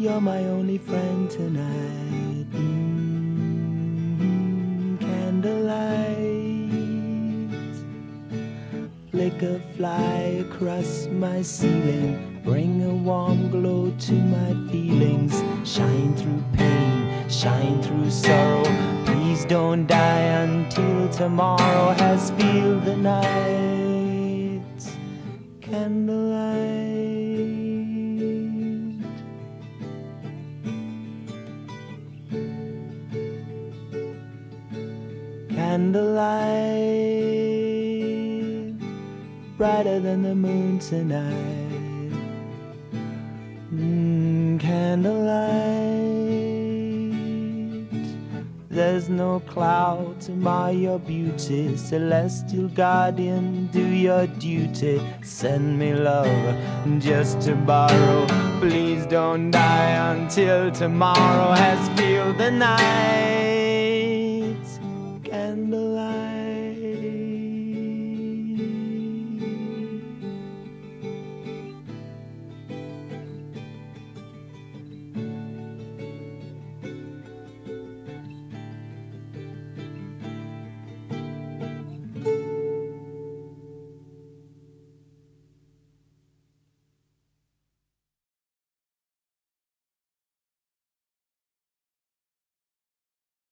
You're my only friend tonight. Mm, candlelight. Flick a fly across my ceiling. Bring a warm glow to my feelings. Shine through pain, shine through sorrow. Please don't die until tomorrow has filled the night. Candlelight, brighter than the moon tonight. Mm, candlelight, there's no cloud to mar your beauty. Celestial guardian, do your duty. Send me love just to borrow. Please don't die until tomorrow has filled the night alive.